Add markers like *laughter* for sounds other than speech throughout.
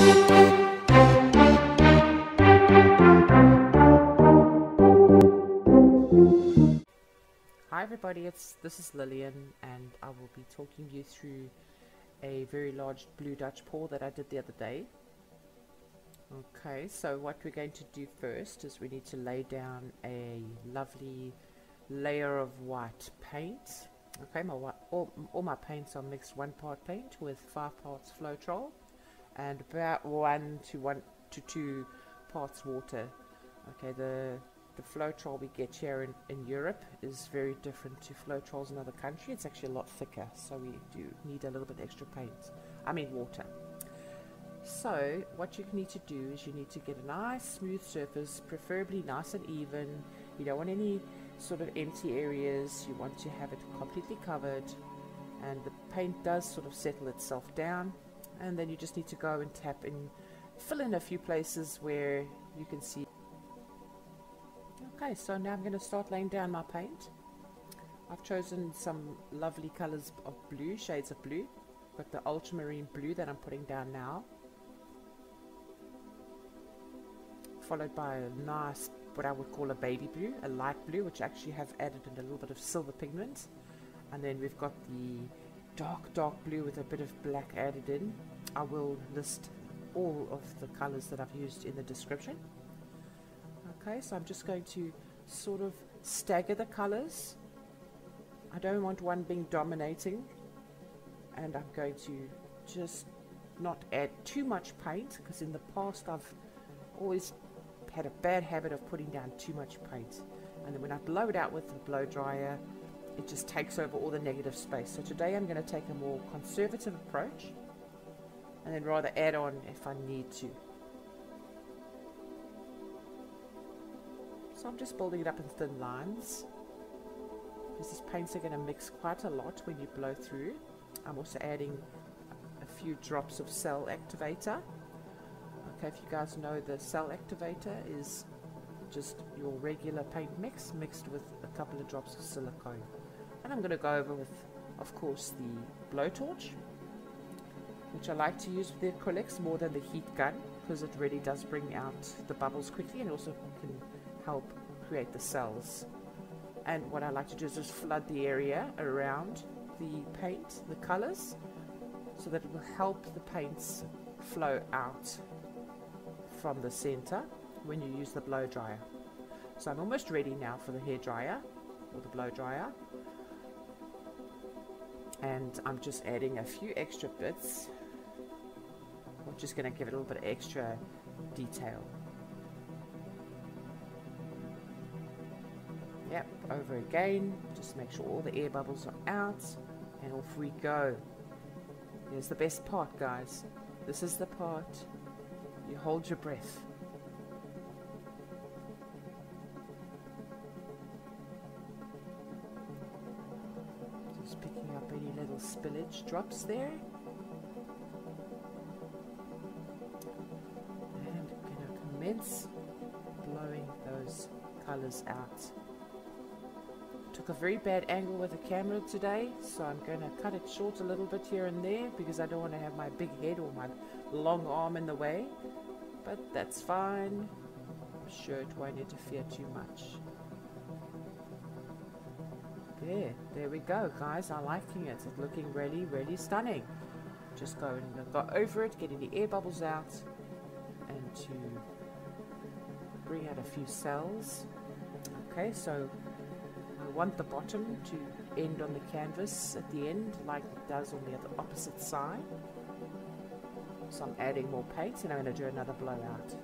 Hi everybody, it's this is Lillian and I will be talking you through a very large blue Dutch pour that I did the other day. Okay, so what we're going to do first is we need to lay down a lovely layer of white paint. Okay, my all, all my paints are mixed one part paint with five parts Floetrol and about one to one to two parts water. Okay, the the Floetrol we get here in, in Europe is very different to flow Floetrols in other countries. It's actually a lot thicker, so we do need a little bit extra paint. I mean water. So what you need to do is you need to get a nice smooth surface, preferably nice and even. You don't want any sort of empty areas. You want to have it completely covered and the paint does sort of settle itself down and then you just need to go and tap and fill in a few places where you can see Okay, so now I'm going to start laying down my paint. I've chosen some lovely colors of blue, shades of blue. Got the ultramarine blue that I'm putting down now. Followed by a nice, what I would call a baby blue, a light blue, which actually have added in a little bit of silver pigment. And then we've got the dark, dark blue with a bit of black added in. I will list all of the colors that I've used in the description. Okay, so I'm just going to sort of stagger the colors. I don't want one being dominating. And I'm going to just not add too much paint because in the past I've always had a bad habit of putting down too much paint. And then when I blow it out with the blow dryer, it just takes over all the negative space. So today I'm going to take a more conservative approach and then rather add on if I need to. So I'm just building it up in thin lines. Because these paints are going to mix quite a lot when you blow through. I'm also adding a few drops of cell activator. Okay, if you guys know the cell activator is just your regular paint mix mixed with a couple of drops of silicone. And I'm going to go over with, of course, the blowtorch, which I like to use with the acrylics more than the heat gun because it really does bring out the bubbles quickly and also can help create the cells. And what I like to do is just flood the area around the paint, the colors, so that it will help the paints flow out from the center when you use the blow dryer. So I'm almost ready now for the hair dryer or the blow dryer. And I'm just adding a few extra bits. Just going to give it a little bit of extra detail. Yep, over again. Just make sure all the air bubbles are out. And off we go. Here's the best part, guys. This is the part you hold your breath. Just picking up any little spillage drops there. Blowing those colors out. Took a very bad angle with the camera today so I'm going to cut it short a little bit here and there because I don't want to have my big head or my long arm in the way but that's fine. I'm sure it won't interfere too much. There there we go guys. I'm liking it. It's looking really really stunning. Just go and go over it getting the air bubbles out and to bring out a few cells okay so I want the bottom to end on the canvas at the end like it does on the other opposite side. So I'm adding more paint and I'm going to do another blowout.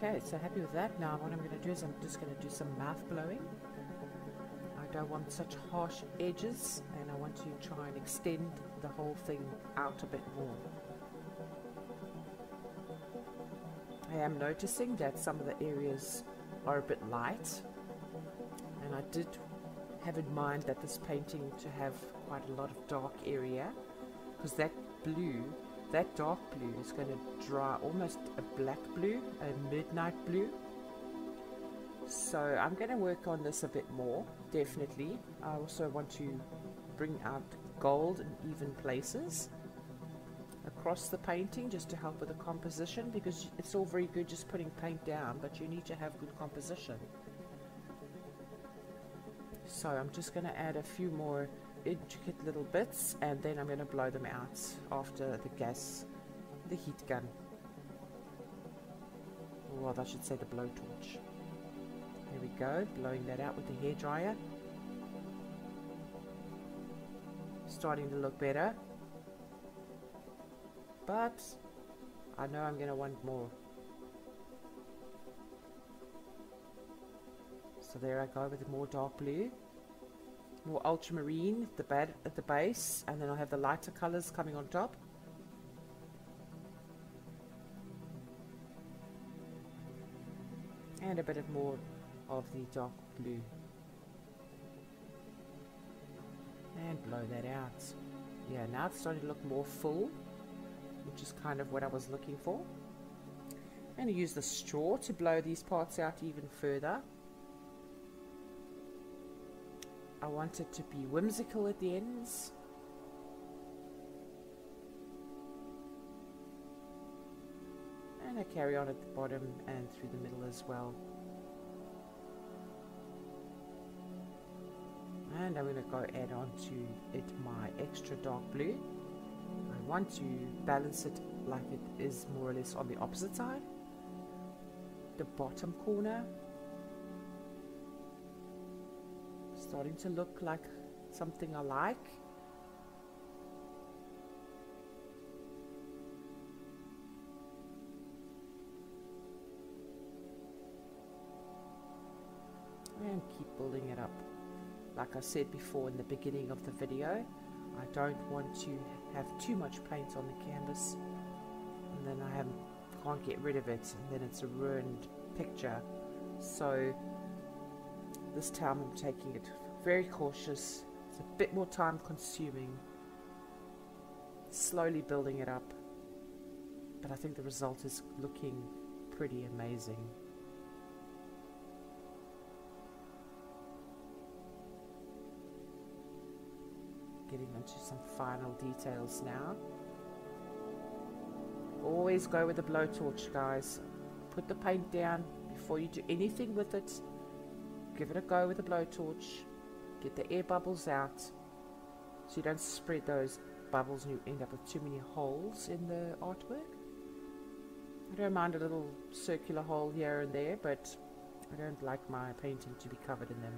Okay, so happy with that. Now what I'm going to do is I'm just going to do some mouth blowing. I don't want such harsh edges and I want to try and extend the whole thing out a bit more. I am noticing that some of the areas are a bit light and I did have in mind that this painting to have quite a lot of dark area because that blue that dark blue is going to dry almost a black blue a midnight blue. So I'm going to work on this a bit more definitely. I also want to bring out gold in even places across the painting just to help with the composition because it's all very good just putting paint down but you need to have good composition. So I'm just going to add a few more intricate little bits and then I'm going to blow them out after the gas, the heat gun. Well, I should say the blowtorch. There we go, blowing that out with the hair dryer. Starting to look better. But I know I'm going to want more. So there I go with more dark blue more ultramarine at the, bed, at the base and then I'll have the lighter colors coming on top. And a bit of more of the dark blue. And blow that out. Yeah now it's starting to look more full which is kind of what I was looking for. And use the straw to blow these parts out even further I want it to be whimsical at the ends. And I carry on at the bottom and through the middle as well. And I'm going to go add on to it my extra dark blue. I want to balance it like it is more or less on the opposite side. The bottom corner starting to look like something I like. And keep building it up. Like I said before in the beginning of the video, I don't want to have too much paint on the canvas and then I have, can't get rid of it and then it's a ruined picture. So this time I'm taking it very cautious. It's a bit more time consuming. Slowly building it up. But I think the result is looking pretty amazing. Getting into some final details now. Always go with a blowtorch guys. Put the paint down before you do anything with it give it a go with a blowtorch get the air bubbles out so you don't spread those bubbles and you end up with too many holes in the artwork. I don't mind a little circular hole here and there but I don't like my painting to be covered in them.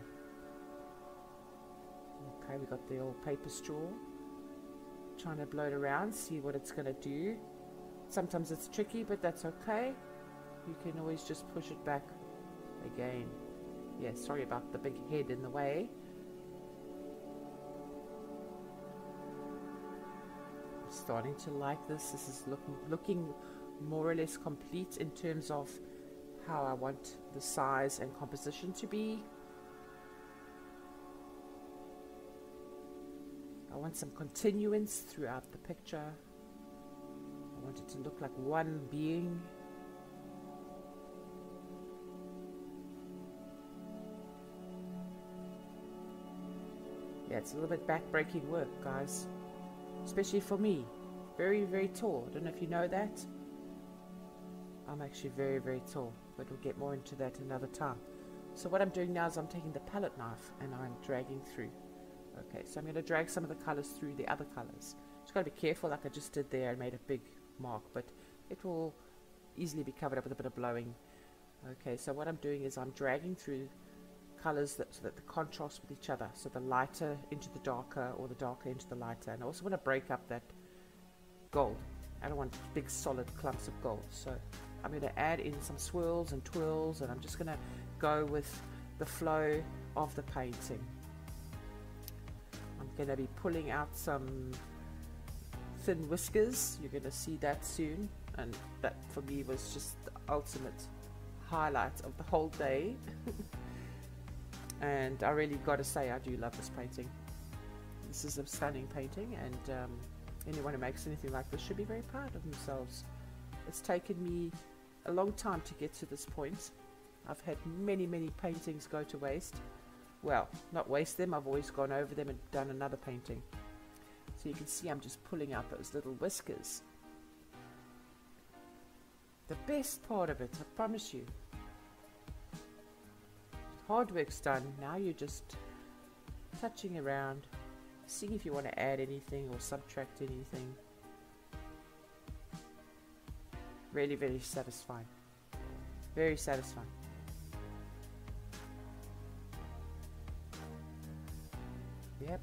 Okay we got the old paper straw. Trying to blow it around see what it's gonna do. Sometimes it's tricky but that's okay. You can always just push it back again yeah, sorry about the big head in the way. I'm starting to like this. This is looking looking more or less complete in terms of how I want the size and composition to be. I want some continuance throughout the picture. I want it to look like one being Yeah, it's a little bit back-breaking work, guys. Especially for me. Very, very tall. I don't know if you know that. I'm actually very, very tall. But we'll get more into that another time. So what I'm doing now is I'm taking the palette knife and I'm dragging through. Okay, so I'm going to drag some of the colors through the other colors. Just got to be careful like I just did there and made a big mark. But it will easily be covered up with a bit of blowing. Okay, so what I'm doing is I'm dragging through colors that, that the contrast with each other. So the lighter into the darker or the darker into the lighter. And I also want to break up that gold. I don't want big solid clumps of gold. So I'm going to add in some swirls and twirls and I'm just going to go with the flow of the painting. I'm going to be pulling out some thin whiskers. You're going to see that soon. and that for me was just the ultimate highlight of the whole day *laughs* and I really got to say I do love this painting. This is a stunning painting and um, anyone who makes anything like this should be very proud of themselves. It's taken me a long time to get to this point. I've had many many paintings go to waste. Well not waste them I've always gone over them and done another painting. So you can see I'm just pulling out those little whiskers. The best part of it I promise you hard work's done. Now you're just touching around seeing if you want to add anything or subtract anything. Really very satisfying. Very satisfying. Yep.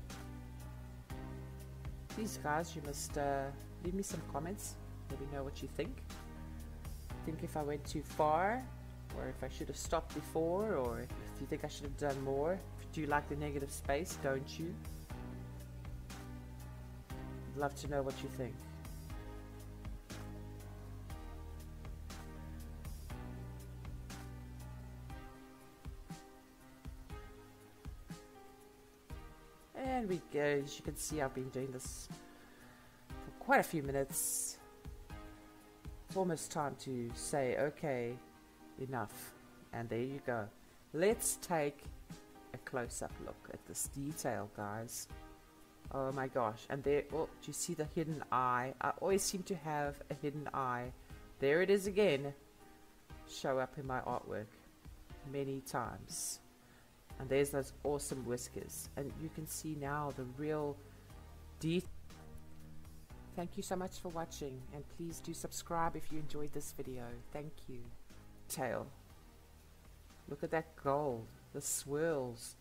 Please guys you must uh, leave me some comments. Let me know what you think. I think if I went too far or if I should have stopped before or if you think I should have done more. Do you like the negative space don't you? I'd love to know what you think. And we go. As you can see I've been doing this for quite a few minutes. It's almost time to say okay enough. And there you go. Let's take a close-up look at this detail guys. Oh my gosh. And there oh do you see the hidden eye? I always seem to have a hidden eye. There it is again. Show up in my artwork many times. And there's those awesome whiskers. And you can see now the real detail. Thank you so much for watching. And please do subscribe if you enjoyed this video. Thank you. Tail. Look at that gold, the swirls.